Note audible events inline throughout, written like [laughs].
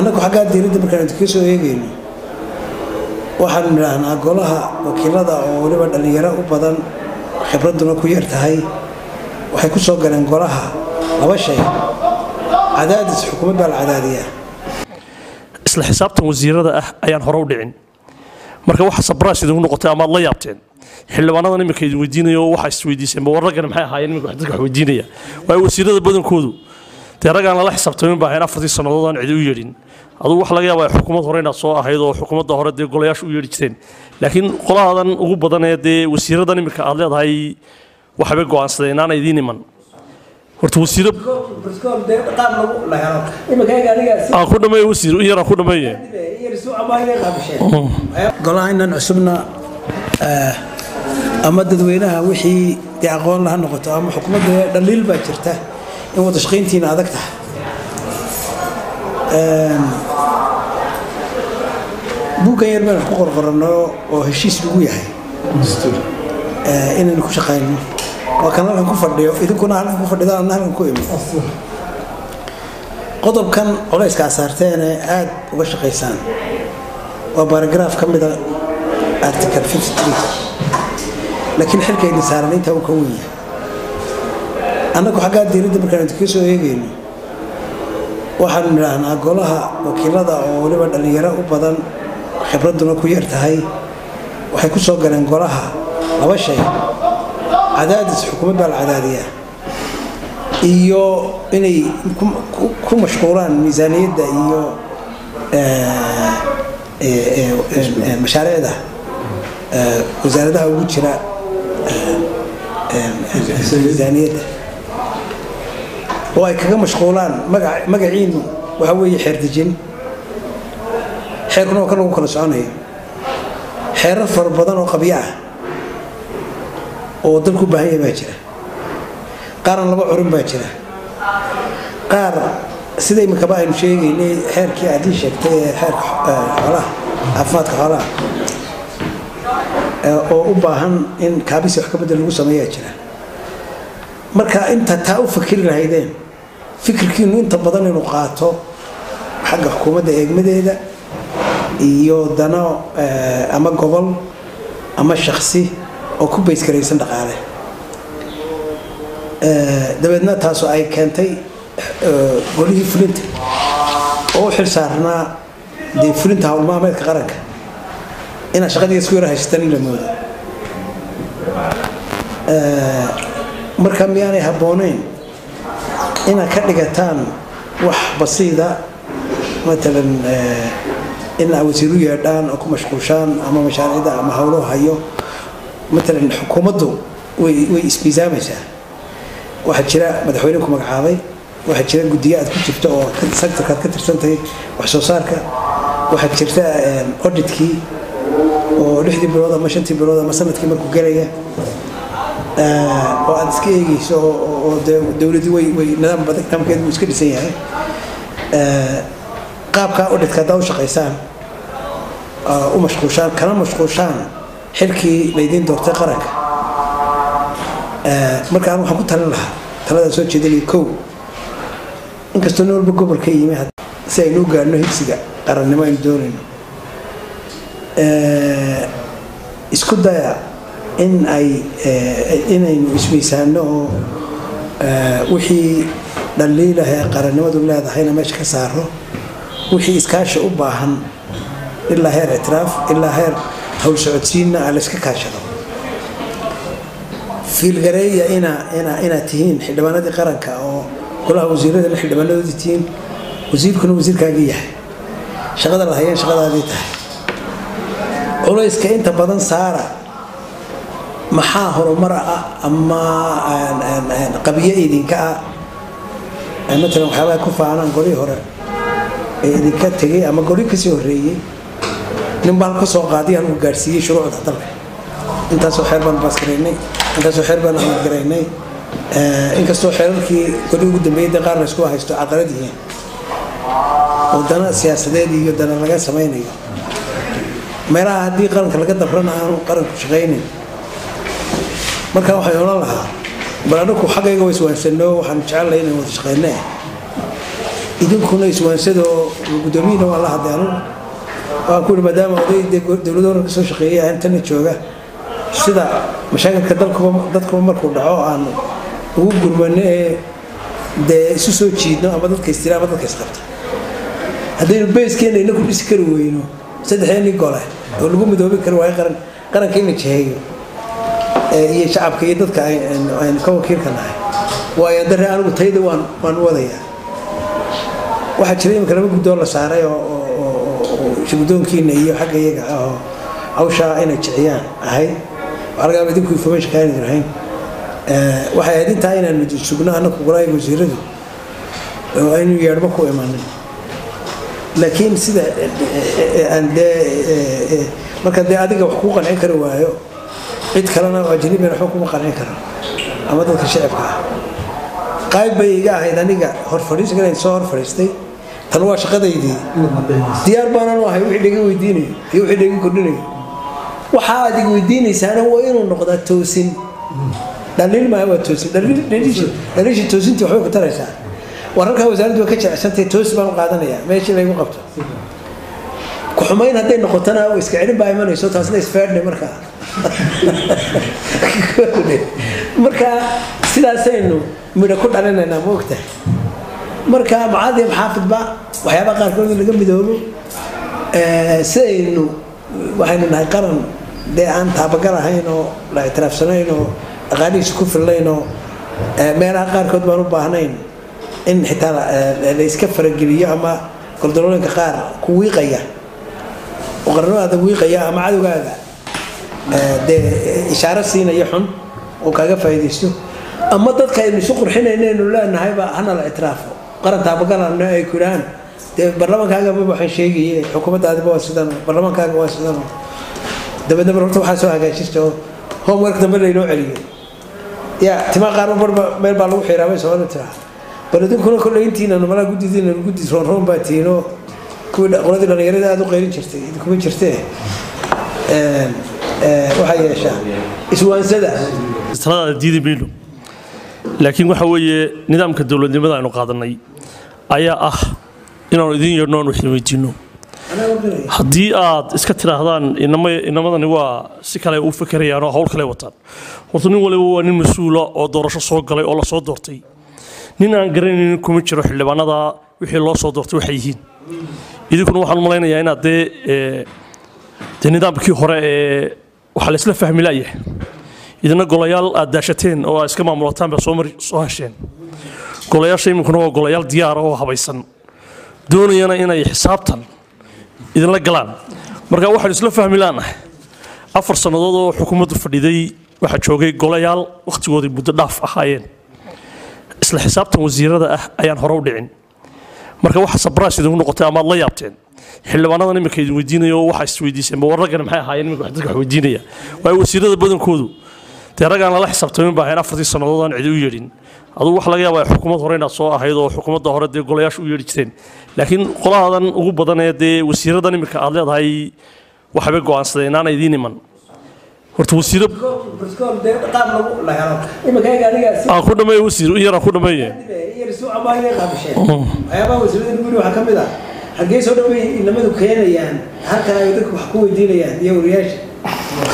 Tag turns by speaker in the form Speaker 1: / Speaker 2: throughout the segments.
Speaker 1: annagu xaggaa diiradda markaan idinka soo eegayno waxaanu nidhaahnaa golaha wakiilada oo weliba dhallinyaro u badan khibradduna ku yar tahay. Waxay ku soo galeen golaha laba shay. Cadaadis xukuumad baa la cadaadiyaa.
Speaker 2: Isla xisaabtan wasiirada ah ayaan hore u dhicin. Marka waxa sabraas idinku noqotay ama aad la yaabteen xildhibaanadan iminka idin weydiinayo waxaa isweydiiseen ba warraggani maxay ahaayeen? Iminka dadka wax weydiinaya. Waayo wasiirada badankoodu dee raggaan lala xisaabtamin baa ahayn afartii sannadood aan cidi u yeedhin. Adugu waxa laga yaabaa xukuumad hore inaad soo ahayd oo xukuumadda hore dee golayaasha u yeedhi jirteen laakiin qolahaadan ugu badan ee dee wasiiradan iminka aad leedahay waxbay go'aansadeen inaana idiin iman. Horta wasiiro
Speaker 1: cusubna ama dadweynaha wixii dee aqoon laha noqoto ama xukuumadda dhaliil baa jirta in wada shaqayntiina adag tahay buuggan yar baan ku qorqoranno oo heshiis lagu yahay inaynu ku shaqayno waa kan halkan ku fadhiyo idinkuna halkan ku fadhida anna halkan ku imid qodobkan culayska asaarteene aada uga shaqaysaan waa baaragraaf ka mida article 53 laakiin xilka idin saaran intaa uu ka wen yahay annagu xaggaa diiradda markaan idinka soo eegayno waxaanu nidhaahnaa golaha wakiilada oo weliba dhallinyaro u badan khibradduna ku yar tahay. Waxay ku soo galeen golaha laba shay cadaadis xukuumad baa la cadaadiyaa iyo inay ku mashquulaan miisaaniyadda iyo mashaariicda wasaaradaha ugu jira miisaaniyadda oo ay kaga mashquulaan magaciinu waxaa weeye xeerdejin xeerkuna waa kan lagu kala soconayo xeerar fara badan oo qabyo ah oo dalku u baahan yahay baa jira. Qaarna laba curin baa jira. Qaar sida iminkaba aynu sheegaynay xeerkii aadii sheegtay ee xeerka xoolaha caafimaadka xoolaha oo u baahan in kaabisi wax ka bedel lagu sameeyaa jira. Marka inta taa u fakiri lahaydeen fikirkiinu inta badan inuu qaato xagga xukuumadda eegmadeeda iyo dano ama gobol ama shaksi oo ku baysgaraysan dhaqaale. Dabeedna taasoo ay keentay golihii fulinta oo u xil saarnaa dee fulinta howlmaameedka qaranka. Inaad shaqadii isku yara haysataan in la moodo. Marka miyaanay habbooneyn inaad ka dhigataan wax basiida matalan in aa wasiiru yeedhaan oo ku mashquushaan ama mashaariicda ama howlo hayo matalan xukuumaddu way ismiisaamaysaa waxaa jira madaxweyne ku magacaabay waxaa jira guddiyo aad ku jirto oo sectorka aad ka tirsantahay wax soo saarka waxaa jirta auditkii oo lixdii bilood ama shantii bilood ama sannadkii markuu gelaya oo aad iska eegeyso oo dowladii way way nidaam badan nidaamkeedu wuu iska dhisan yahay. Qaabkaa auditka haddaa u shaqaysaan u mashquushaan kana mashquushaan xilkii laydiin doortay qaranka. Marka an waxaan ku talin lahaa taladaa soo jeedinaya kow. Inkastoo nin walba gobolka yimi si aynu u gaadhno higsiga qarannimo aynu doonayno. Isku daya in ay inaynu ismiisaano oo wixii dhaliilah ee qarannimadu leedahayna meesha ka saaro wixii iskaashi u baahan ilaa heer ictiraaf ilaa heer howl socodsiinna a layska kaashado. Fiilgareeya ina ina inaad tihiin xildhibaanadii qaranka oo golaha wasiiradana xildhibaanadoodii tihiin wasiirkuna wasiirkaagii yahay. Shaqada la hayeen shaqadaadii tahay. Culayska inta badan saara maxaa horumar ah ama qabiyo idinka ah? Matalan waxyaabaha ku faanaan golihii hore ee idinka tegay ama golihii ka sii horreeyey nin baan ka soo qaadiy anugu gaadhsiiyey shuruucda dalka. Intaasoo xeer baan baasgaraynay intaasoo xeer baan amadgaraynay inkastoo xeerarkii golihii ugu dambeeyey dee qaar la haysto caqalad yihiin. Oo dana siyaasadeed iyo dana laga samaynayo. Meelaha haddii qaranka laga dabrana aanu qaranku shaqaynin marka waxay odhan lahaa bal anaku xaggayga wa iswaansano waxaanu jecelnahay inaan wada shaqayne idinkuna iswaansada oo guddoomiyihina waan la anugu waan ku ihi maadaama oday dee dowladda hore ka soo shaqeeyay intana jooga. Sida mashaakilka dadkuba markuu dhaco aan ugu gurmano ee dee isu soo jiidno ama dadka istira ama dadka isqabta haddaynu beyskeena ina ku dhisi kari weyno saddexdeenii gole oo lagu midoobi kari waayo qaran qaranka in la jiheeyo iyo shacabka iyo dadka aynu ka wakiilka nahay waayo dare anigu tayda waan wadayaa. Waxaa jira imika laba guddoon la saaray oo guddoonkiina iyo xagga iyaga ah oo hawshaa inay jiciyaan ahayd waxaa laga yaaba idinku information kaani lahayn waxay ahayd intaa inaan sugno annagu golaha wasiiradu. Oo yeedhmo ku imanin laakiin sida aan dee marka dee adiga wax kuu qancin kari waayo cid kalena oo ajnabina waxba kuma qancin karo. Ama dadka shacibka ah. Qayb bay iga ahayd aniga hor fadhiisgan ay soo hor fadhiistay tan waa shaqadaydii. Diyaar baanan u ahay wixii dhiga weydiinayo iyo wixii dhiga kordhinayo waxa aad iga weydiinaysaana waa inuu noqdaa toosin. Dhaliil maa waa toosin. Dhaliisha toosintii waxbay ku taraysaa. Wararkaa wasaaraddu waa ka jececsantay toosi baan u qaadanayaa meeshii laygu qabto. Ku-xumayn hadday noqotona iska celin baa imanayso taasna isfaadhe markaa marka sidaasaynu midho ku dhalinaynaa ma ogtahay marka macaadiya maxaafidba waxyaabaha qaarkood laga midoobo sidaynu waxaynu nahay qaran dee aan taabagal ahayn oo la ictiraafsanayn oo dhaqaalihiisa ku fillayn oo meelaha qaarkood baan u baahnayn in xitaa la iska farageliyo ama goldolooyinka qaar ku wiiqaya oo qarnimadaada wiiqaya ama cadowgaaga dee ishaaro siinaya xun oo kaaga faa'iidaysto. Ama dadka aynu isu qurxinaynaynu leenahayba hana la ictiraafo qaran taabagalana ay ku idhahaan dee barlamaankaaga maba waxaan sheegaye xukuumaddaadiba waa sidan barlamaankaaga waa sidan dabeedna mar horta waxaa soo hagaajista oo homework dambe laynoo celiyo. Ya timaa qaarba barba meel baa lagu xiraa bay soomali tiraa bal idinkuna kolley intiinanu malaa guddidiina guddi roonroon baa tihiinoo kuwii qoladii dhallinyarada aada u qeyrin jirtay idinkuma jirtee yeeshaa
Speaker 2: talada diidi mayno laakiin waxa weeye nidaamka dowladnimada aynu qaadanay ayaa ah inaanu idin yeedhno aanu waxin weydiinno haddii aad iska tidhaahdaan inamadani waa si kale u fekerayaan oo hawl kale wataan. Horta nin waliba waa nin mas'uula oo doorasho soo galay oo la soo doortay. Nin aan garanaynin kuma jiro xildhibaanada wixii loo soo doortay waxay yihiin. Idinkuna waxaan malaynayaa inaad dee dee nidaamkii hore ee waxaa laysla fahmi la'yahay idina golayaal aad daashateen oo aad iska maamulataan baa soo hesheen golayaasha iminkuna waa golayaal diyaara oo habaysan. Doonayana inay xisaabtan idinla galaan. Marka waxaanu isla fahmi laanahay afar sannadood oo xukuumaddu fadhiday waxaa joogay golayaal wakhtigoodii muddo dhaaf ahaayeen. Isla xisaabtan wasiirada ah ayaan hore u dhicin marka waxa sabrais idinku noqotay amaad la yaabteen xildhibaanadan iminka idin weydiinayo waxaa isweydiiseen ma warraggana maxay ahaayeen iminka dadka wax weydiinaya? Waayo wasiirada badankoodu dee raggaan lala xisaabtamin baa ahayn afartii sannadood aan cidi u yeedhin. Adugu waxa laga yaabaa xukuumad hore inaad soo ahayd oo xukuumadda hore dee golayaasha u yeedhi jireen. Laakiin qolahaadan ugu badan ee dee wasiiradan iminka aad leedahay waxbay go'aansadeen inaana idiin iman
Speaker 1: ah halkee soo dhaway inamadu keenayaan halkan ay dadku wax ku weydiinayaan iyo wariyaasha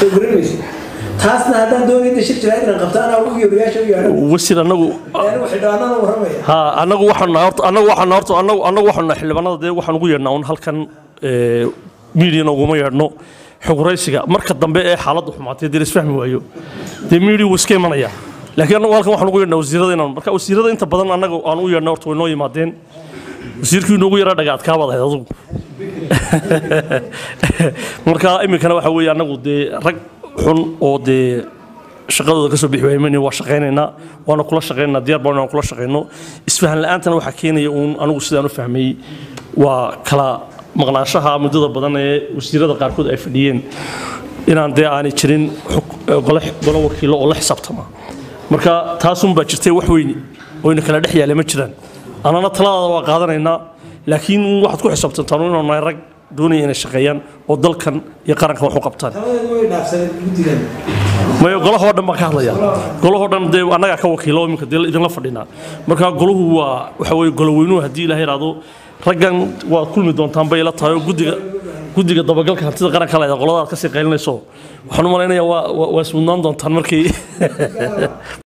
Speaker 1: soo garanayso taasna haddaan doonayda shir jiraad inaan qabto anaa ugu wariyaasha u yeedhan
Speaker 2: wasiir anagu
Speaker 1: xildhibaanada warramaya
Speaker 2: ha anagu waxaan nahay horta anagu waxaan nahay horta anagu anagu waxaan nahay xildhibaanada dee waxaan ugu yeedhnaa un halkan miidiyana uguma yeedhno xoguraysiga marka dambe ee xaaladdu xumaatay dee laisfahmi waayo. Dee miidiya wuu iska imanaya. Laakiin anagu halkan waxaan ugu yeedhnaa wasiirada inaan marka wasiirada inta badan anagu aan u yeedhnaa horta way noo yimaadeen. Wasiirkii inoogu yaraa dhaga adkaabaad ahayd adugu. [laughs] Marka iminkana waxa weeye anagu dee rag xun oo dee shaqadooda ka soo bixi waayman waa shaqaynaynaa waana kula shaqaynaynaa diyaar baan aan kula shaqayno. Isfahan la'aantana waxaa keenaya uun anigu sidaan u fahmay. Waa kala maqnaanshaha muddada badan ee wasiirada qaarkood ay fadhiyeen inaan dee aanay jirin golo wakiilo oo la xisaabtama. Marka taasunbaa jirtay wax weyni oyna kala dhex yaale ma jiraan. Annana taladaada waa qaadanaynaa laakiin waxaad ku xisaabtantaan nahay rag doonaya inay shaqeeyaan oo dalkan iyo qarankan wax u qabtaan. Mayo golahoo dhan baan ka hadlaya golahoo dhan dee annagaa ka wakiilo iminka dee idinla fadhinaa marka golahu waa waxa weye goloweynuhu haddii ilaha yidhaahdo raggan waad kulmi doontaan bay ila tahay oo guddiga guddiga dabagalka hantida qaranka leeda qolada aad ka sii qaylinayso waxaan u malaynayaa waa waa ismudnaan doontaan markii [laughs]